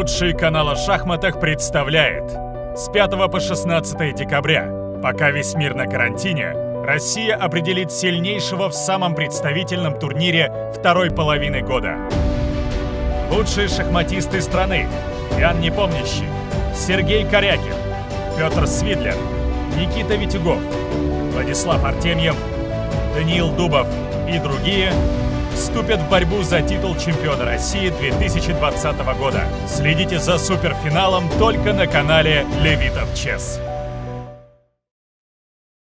Лучший канал о шахматах представляет с 5 по 16 декабря, пока весь мир на карантине, Россия определит сильнейшего в самом представительном турнире второй половины года. Лучшие шахматисты страны Ян Непомнящий, Сергей Корякин, Петр Свидлер, Никита Витюгов, Владислав Артемьев, Даниил Дубов и другие вступят в борьбу за титул чемпиона России 2020 года. Следите за суперфиналом только на канале Левитов Чес.